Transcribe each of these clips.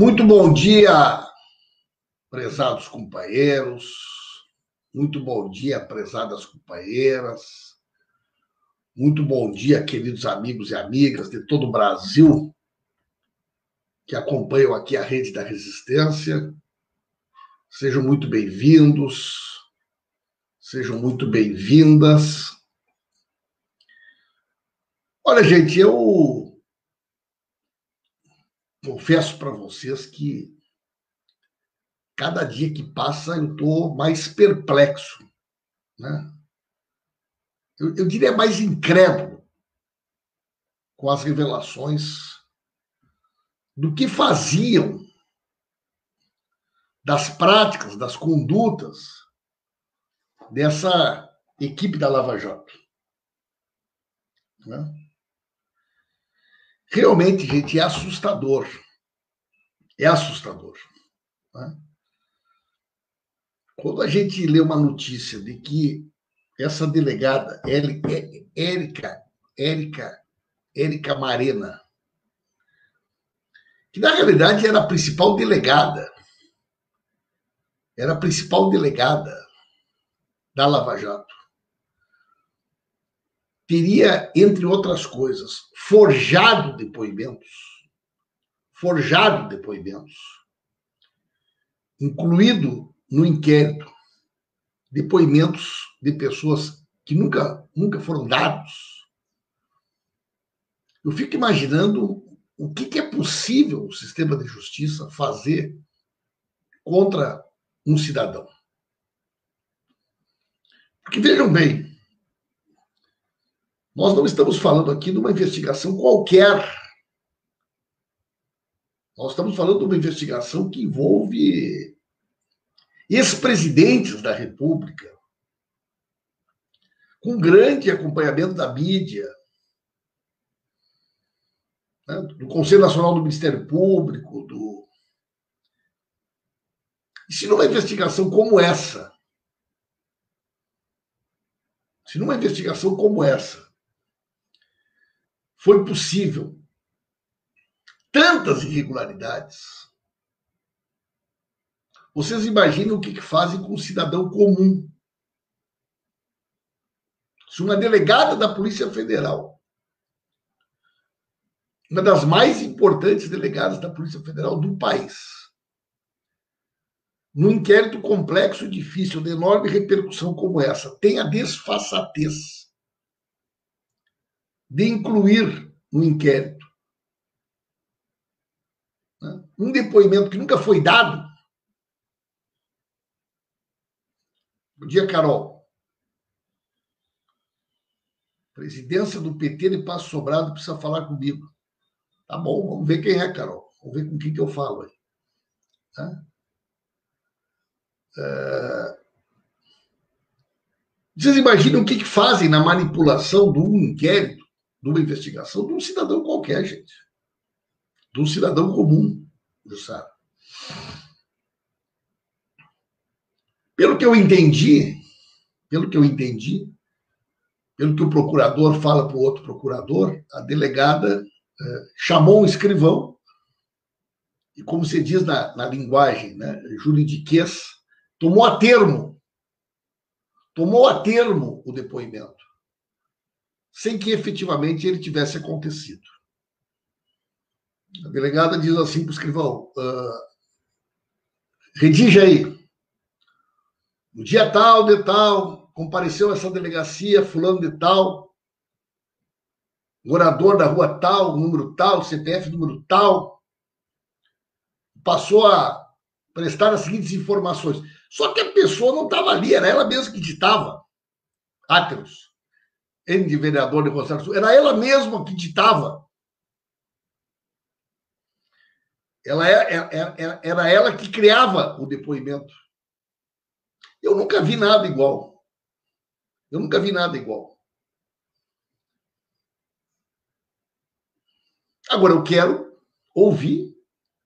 Muito bom dia, prezados companheiros. Muito bom dia, prezadas companheiras. Muito bom dia, queridos amigos e amigas de todo o Brasil que acompanham aqui a Rede da Resistência. Sejam muito bem-vindos, sejam muito bem-vindas. Olha, gente, eu confesso para vocês que cada dia que passa eu estou mais perplexo, né? Eu, eu diria mais incrédulo com as revelações do que faziam das práticas, das condutas dessa equipe da Lava Jato. Né? Realmente, gente, é assustador. É assustador. Né? Quando a gente lê uma notícia de que essa delegada, Érica, Érica, Érica Marena, que na realidade era a principal delegada, era a principal delegada da Lava Jato teria, entre outras coisas, forjado depoimentos, forjado depoimentos, incluído no inquérito depoimentos de pessoas que nunca, nunca foram dados. Eu fico imaginando o que, que é possível o sistema de justiça fazer contra um cidadão. Porque vejam bem, nós não estamos falando aqui de uma investigação qualquer. Nós estamos falando de uma investigação que envolve ex-presidentes da República, com grande acompanhamento da mídia, né, do Conselho Nacional do Ministério Público, do. E se numa investigação como essa, se numa investigação como essa, foi possível tantas irregularidades. Vocês imaginam o que, fazem com um cidadão comum? Se uma delegada da Polícia Federal, uma das mais importantes delegadas da Polícia Federal do país, num inquérito complexo, difícil, de enorme repercussão como essa, tem a desfaçatez de incluir no inquérito né, um depoimento que nunca foi dado. Bom dia, Carol. Presidência do PT de Passo Sobrado precisa falar comigo. Tá bom, vamos ver quem é, Carol. Vamos ver com quem que eu falo aí. Tá? É... Vocês imaginam o que, que fazem na manipulação do inquérito de uma investigação de um cidadão qualquer, gente. De um cidadão comum, Jussara. Pelo que eu entendi, pelo que eu entendi, pelo que o procurador fala para o outro procurador, a delegada eh, chamou um escrivão e, como se diz na, na linguagem né, juridiquês, tomou a termo, tomou a termo o depoimento sem que efetivamente ele tivesse acontecido. A delegada diz assim para o escrivão: uh, redige aí. No dia tal, de tal, compareceu essa delegacia, fulano de tal, morador da rua tal, número tal, CPF número tal, passou a prestar as seguintes informações. Só que a pessoa não estava ali, era ela mesma que ditava. Áteros. N vereador de Rosário Sul, era ela mesma que ditava. Ela era, é, é, é, era ela que criava o depoimento. Eu nunca vi nada igual. Eu nunca vi nada igual. Agora, eu quero ouvir,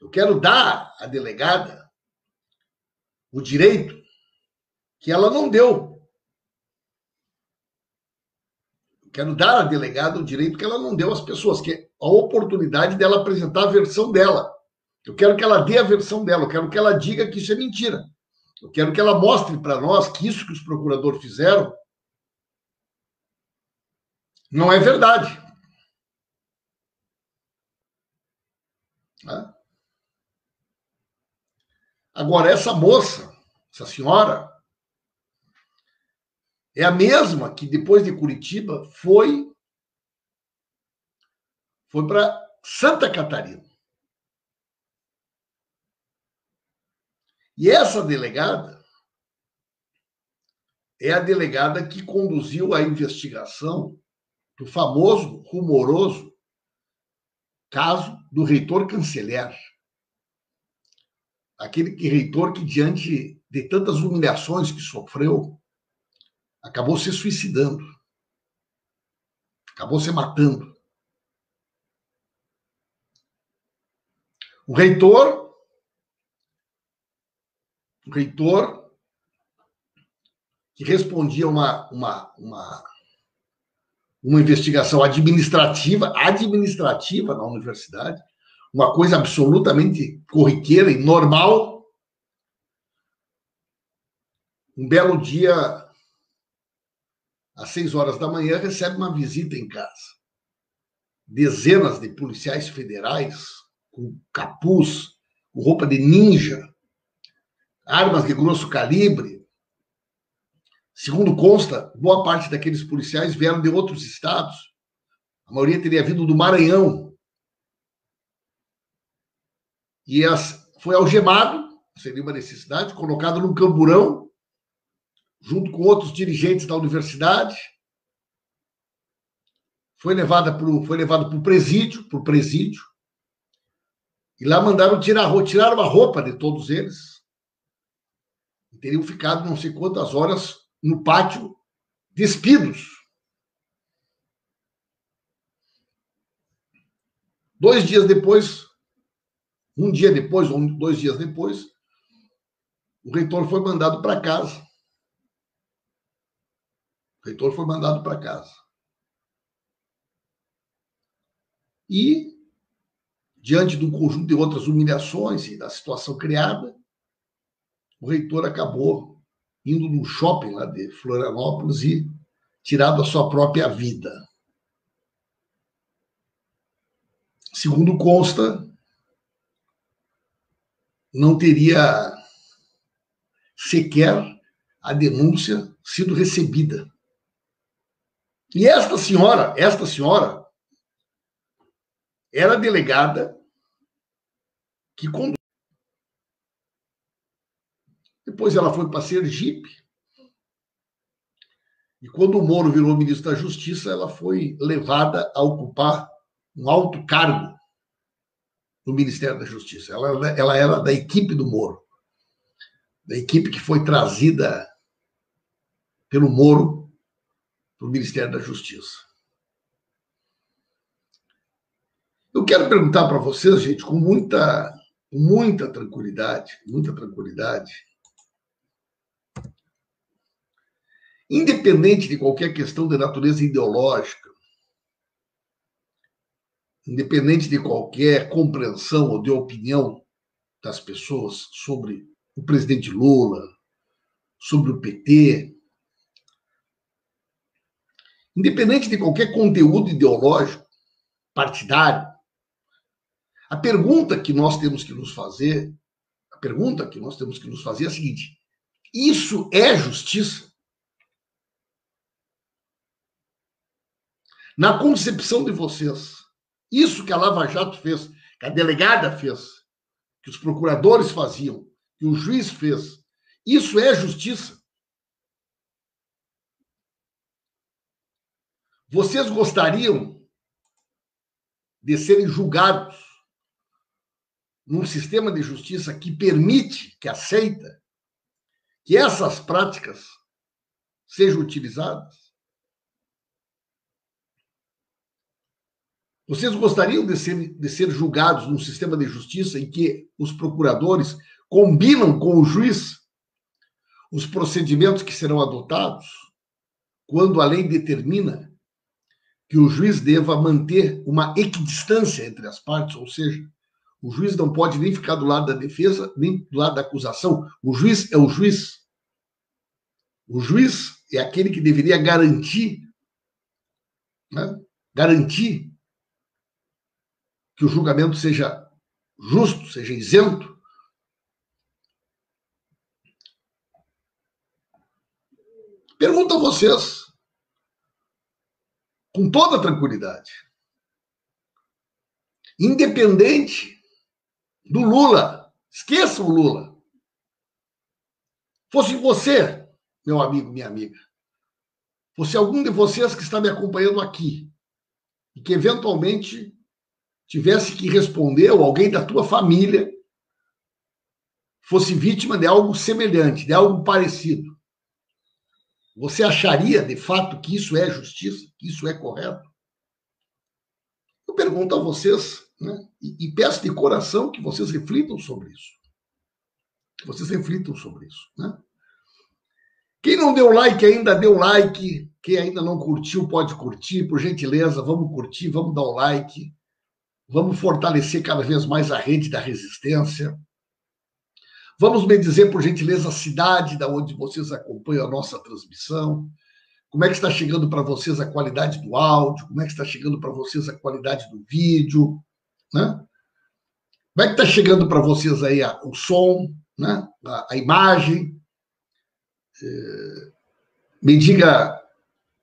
eu quero dar à delegada o direito que ela não deu Quero dar à delegada o direito que ela não deu às pessoas, que é a oportunidade dela apresentar a versão dela. Eu quero que ela dê a versão dela, eu quero que ela diga que isso é mentira. Eu quero que ela mostre para nós que isso que os procuradores fizeram não é verdade. Agora, essa moça, essa senhora, é a mesma que depois de Curitiba foi foi para Santa Catarina. E essa delegada é a delegada que conduziu a investigação do famoso, rumoroso caso do reitor canceler. Aquele que, reitor que, diante de tantas humilhações que sofreu, acabou se suicidando, acabou se matando. O reitor, o reitor que respondia uma, uma, uma, uma investigação administrativa, administrativa na universidade, uma coisa absolutamente corriqueira e normal. Um belo dia, às seis horas da manhã, recebe uma visita em casa. Dezenas de policiais federais com capuz, com roupa de ninja, armas de grosso calibre. Segundo consta, boa parte daqueles policiais vieram de outros estados. A maioria teria vindo do Maranhão. E as, foi algemado, seria uma necessidade, colocado num camburão, junto com outros dirigentes da universidade. Foi, levada pro, foi levado para o presídio, para presídio, e lá mandaram tirar, tiraram a roupa de todos eles. E teriam ficado não sei quantas horas no pátio, despidos. Dois dias depois, um dia depois, ou dois dias depois, o reitor foi mandado para casa. O reitor foi mandado para casa. E diante de um conjunto de outras humilhações e da situação criada, o reitor acabou indo num shopping lá de Florianópolis e tirado a sua própria vida. Segundo consta, não teria sequer a denúncia sido recebida. E esta senhora, esta senhora, era delegada que. Depois ela foi para Sergipe. E quando o Moro virou ministro da Justiça, ela foi levada a ocupar um alto cargo no Ministério da Justiça. Ela, ela era da equipe do Moro, da equipe que foi trazida pelo Moro para o Ministério da Justiça. Eu quero perguntar para vocês, gente, com muita muita tranquilidade, muita tranquilidade, independente de qualquer questão de natureza ideológica, independente de qualquer compreensão ou de opinião das pessoas sobre o presidente Lula, sobre o PT, independente de qualquer conteúdo ideológico partidário, a pergunta que nós temos que nos fazer, a pergunta que nós temos que nos fazer é a seguinte: isso é justiça? Na concepção de vocês, isso que a Lava Jato fez, que a delegada fez, que os procuradores faziam, que o juiz fez, isso é justiça? Vocês gostariam de serem julgados num sistema de justiça que permite, que aceita, que essas práticas sejam utilizadas? Vocês gostariam de ser, de ser julgados num sistema de justiça em que os procuradores combinam com o juiz os procedimentos que serão adotados, quando a lei determina que o juiz deva manter uma equidistância entre as partes, ou seja, O juiz não pode nem ficar do lado da defesa, nem do lado da acusação. O juiz é o juiz. O juiz é aquele que deveria garantir, né? garantir que o julgamento seja justo, seja isento. Pergunto a vocês, com toda tranquilidade, independente do Lula, esqueça o Lula, fosse você, meu amigo, minha amiga, fosse algum de vocês que está me acompanhando aqui e que eventualmente tivesse que responder, ou alguém da tua família fosse vítima de algo semelhante, de algo parecido. Você acharia, de fato, que isso é justiça, que isso é correto? Eu pergunto a vocês, né, e, e peço de coração que vocês reflitam sobre isso. Que vocês reflitam sobre isso. Né? Quem não deu like ainda, deu like. Quem ainda não curtiu, pode curtir, por gentileza. Vamos curtir, vamos dar o like. Vamos fortalecer cada vez mais a rede da resistência. Vamos me dizer, por gentileza, a cidade da onde vocês acompanham a nossa transmissão. Como é que está chegando para vocês a qualidade do áudio? Como é que está chegando para vocês a qualidade do vídeo? Né? Como é que está chegando para vocês aí a, o som, né? a, a imagem? É, me diga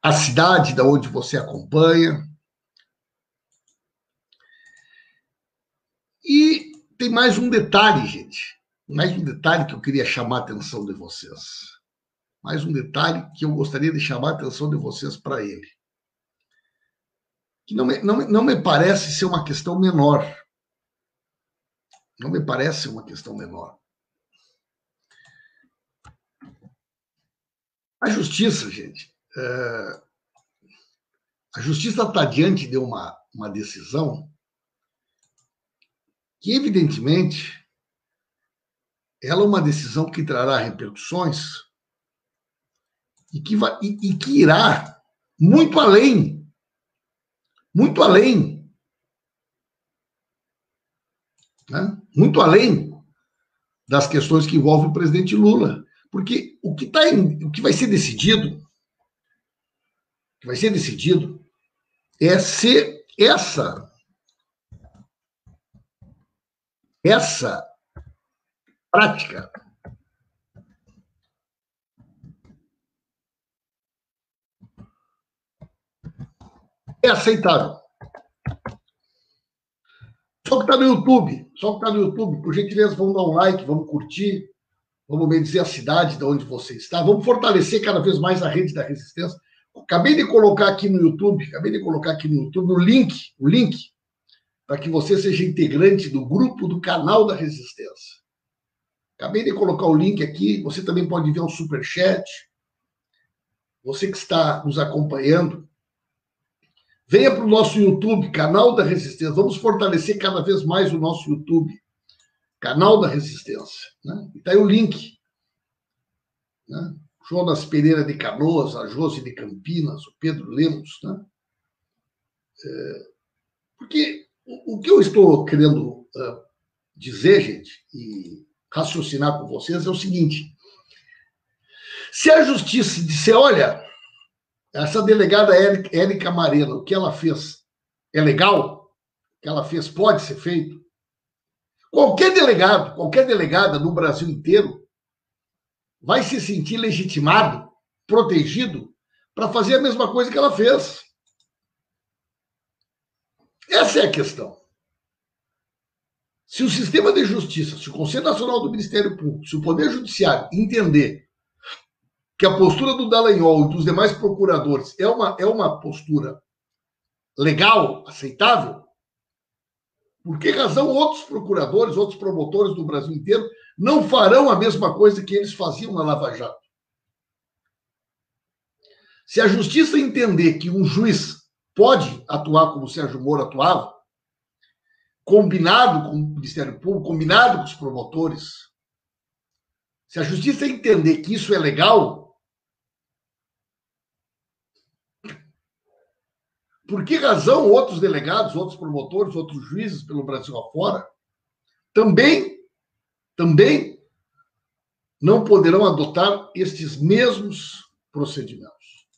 a cidade da onde você acompanha. E tem mais um detalhe, gente mais um detalhe que eu queria chamar a atenção de vocês. Mais um detalhe que eu gostaria de chamar a atenção de vocês para ele. Que não me, não, não me parece ser uma questão menor. Não me parece uma questão menor. A justiça, gente, é... a justiça está diante de uma, uma decisão que, evidentemente, ela é uma decisão que trará repercussões e que, vai, e, e que irá muito além, muito além, né? muito além das questões que envolvem o presidente Lula, porque o que tá em, o que vai ser decidido, o que vai ser decidido é se essa essa prática. É aceitável. Só que está no YouTube, só que está no YouTube, por gentileza, vamos dar um like, vamos curtir, vamos dizer a cidade de onde você está, vamos fortalecer cada vez mais a rede da resistência. Acabei de colocar aqui no YouTube, acabei de colocar aqui no YouTube o link, o link para que você seja integrante do grupo do canal da resistência. Acabei de colocar o link aqui, você também pode ver o super chat. Você que está nos acompanhando, venha para o nosso YouTube, canal da Resistência. Vamos fortalecer cada vez mais o nosso YouTube, canal da Resistência. Né? Está aí o link. Né? Jonas Pereira de Canoas, a Josi de Campinas, o Pedro Lemos. Né? É, porque o, o, que eu estou querendo uh, dizer, gente, e raciocinar com vocês é o seguinte: se a justiça disser, olha, essa delegada Érica Marena, o que ela fez é legal, o que ela fez pode ser feito, qualquer delegado, qualquer delegada no Brasil inteiro vai se sentir legitimado, protegido, para fazer a mesma coisa que ela fez. Essa é a questão. Se o sistema de justiça, se o Conselho Nacional do Ministério Público, se o Poder Judiciário entender que a postura do Dallagnol e dos demais procuradores é uma, é uma postura legal, aceitável, por que razão outros procuradores, outros promotores do Brasil inteiro não farão a mesma coisa que eles faziam na Lava Jato? Se a justiça entender que um juiz pode atuar como o Sérgio Moro atuava, combinado com o Ministério Público, combinado com os promotores, se a justiça entender que isso é legal, por que razão outros delegados, outros promotores, outros juízes pelo Brasil afora também, também não poderão adotar estes mesmos procedimentos.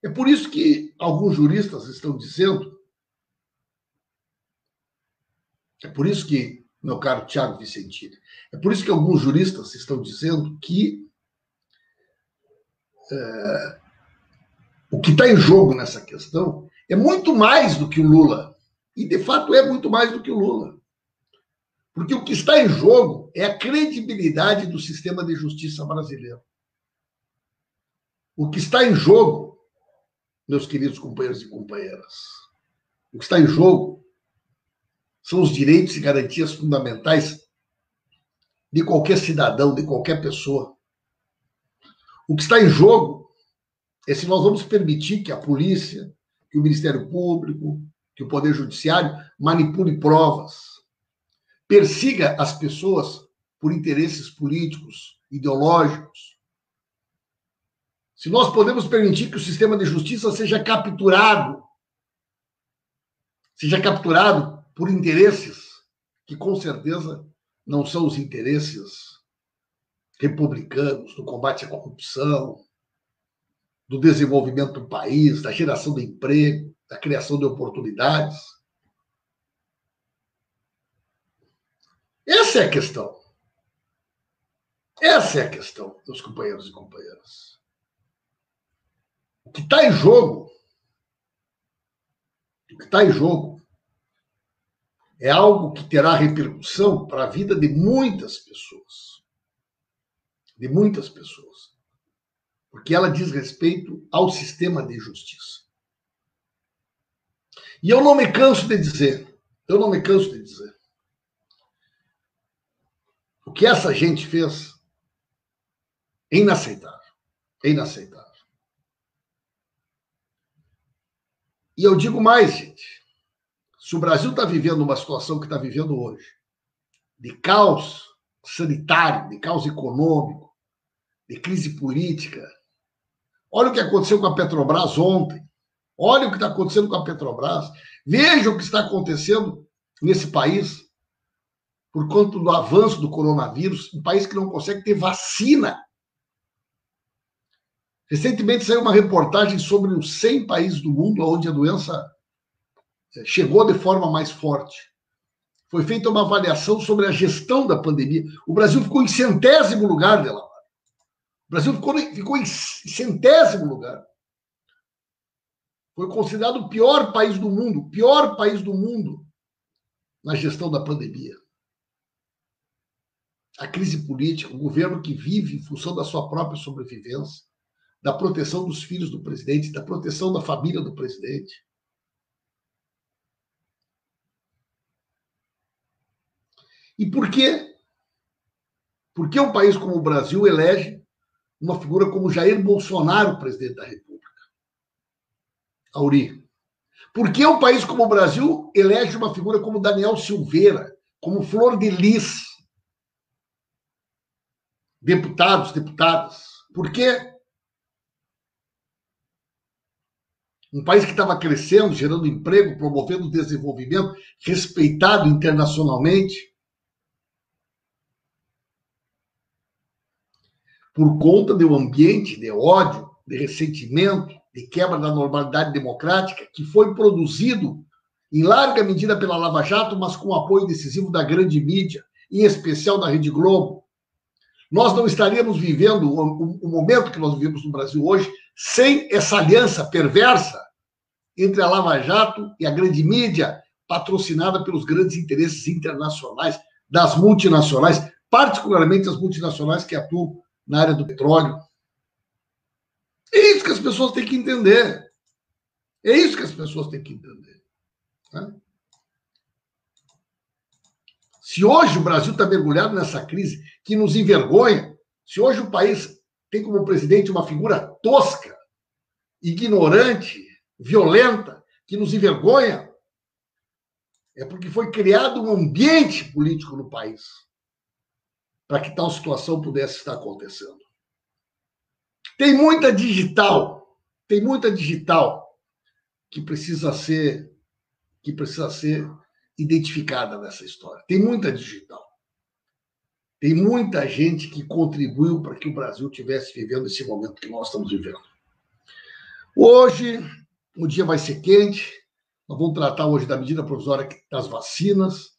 É por isso que alguns juristas estão dizendo, é por isso que, meu caro Tiago Vicentini, é por isso que alguns juristas estão dizendo que é, o que está em jogo nessa questão é muito mais do que o Lula. E, de fato, é muito mais do que o Lula. Porque o que está em jogo é a credibilidade do sistema de justiça brasileiro. O que está em jogo, meus queridos companheiros e companheiras, o que está em jogo são os direitos e garantias fundamentais de qualquer cidadão, de qualquer pessoa. O que está em jogo é se nós vamos permitir que a polícia, que o Ministério Público, que o Poder Judiciário manipule provas, persiga as pessoas por interesses políticos, ideológicos. Se nós podemos permitir que o sistema de justiça seja capturado, seja capturado por interesses que com certeza não são os interesses republicanos do combate à corrupção, do desenvolvimento do país, da geração de emprego, da criação de oportunidades. Essa é a questão. Essa é a questão, meus companheiros e companheiras. O que está em jogo, o que está em jogo, é algo que terá repercussão para a vida de muitas pessoas. De muitas pessoas. Porque ela diz respeito ao sistema de justiça. E eu não me canso de dizer, eu não me canso de dizer, o que essa gente fez é inaceitável. É inaceitável. E eu digo mais, gente. Se o Brasil está vivendo uma situação que está vivendo hoje, de caos sanitário, de caos econômico, de crise política, olha o que aconteceu com a Petrobras ontem. Olha o que está acontecendo com a Petrobras. Veja o que está acontecendo nesse país por conta do avanço do coronavírus, um país que não consegue ter vacina. Recentemente saiu uma reportagem sobre os 100 países do mundo onde a doença chegou de forma mais forte. Foi feita uma avaliação sobre a gestão da pandemia. O Brasil ficou em centésimo lugar dela. O Brasil ficou, ficou em centésimo lugar. Foi considerado o pior país do mundo, o pior país do mundo na gestão da pandemia. A crise política, o governo que vive em função da sua própria sobrevivência, da proteção dos filhos do presidente, da proteção da família do presidente. E por quê? Por que um país como o Brasil elege uma figura como Jair Bolsonaro, presidente da República? Auri. Por que um país como o Brasil elege uma figura como Daniel Silveira, como Flor de Lis? Deputados, deputadas. Por quê? Um país que estava crescendo, gerando emprego, promovendo desenvolvimento, respeitado internacionalmente. Por conta do ambiente de ódio, de ressentimento, de quebra da normalidade democrática, que foi produzido em larga medida pela Lava Jato, mas com apoio decisivo da grande mídia, em especial da Rede Globo. Nós não estaríamos vivendo o, o momento que nós vivemos no Brasil hoje sem essa aliança perversa entre a Lava Jato e a grande mídia, patrocinada pelos grandes interesses internacionais, das multinacionais, particularmente as multinacionais que atuam na área do petróleo, é isso que as pessoas têm que entender. É isso que as pessoas têm que entender. Né? Se hoje o Brasil está mergulhado nessa crise que nos envergonha, se hoje o país tem como presidente uma figura tosca, ignorante, violenta, que nos envergonha, é porque foi criado um ambiente político no país para que tal situação pudesse estar acontecendo. Tem muita digital, tem muita digital que precisa ser que precisa ser identificada nessa história. Tem muita digital. Tem muita gente que contribuiu para que o Brasil tivesse vivendo esse momento que nós estamos vivendo. Hoje, o dia vai ser quente. Nós vamos tratar hoje da medida provisória das vacinas.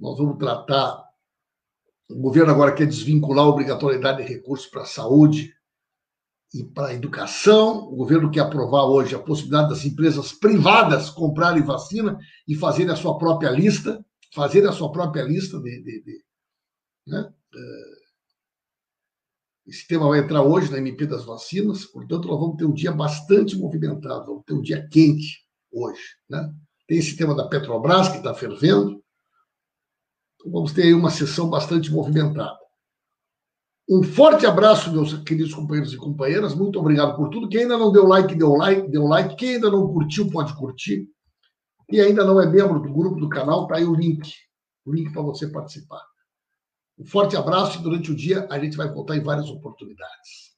Nós vamos tratar. O governo agora quer desvincular a obrigatoriedade de recursos para a saúde e para a educação. O governo quer aprovar hoje a possibilidade das empresas privadas comprarem vacina e fazerem a sua própria lista, fazerem a sua própria lista de. de, de né? É, esse tema vai entrar hoje na MP das vacinas, portanto, nós vamos ter um dia bastante movimentado, vamos ter um dia quente hoje. Né? Tem esse tema da Petrobras, que está fervendo. Vamos ter aí uma sessão bastante movimentada. Um forte abraço, meus queridos companheiros e companheiras. Muito obrigado por tudo. Quem ainda não deu like, deu like, deu like. Quem ainda não curtiu, pode curtir. E ainda não é membro do grupo do canal, tá aí o link. O link para você participar. Um forte abraço e durante o dia a gente vai voltar em várias oportunidades.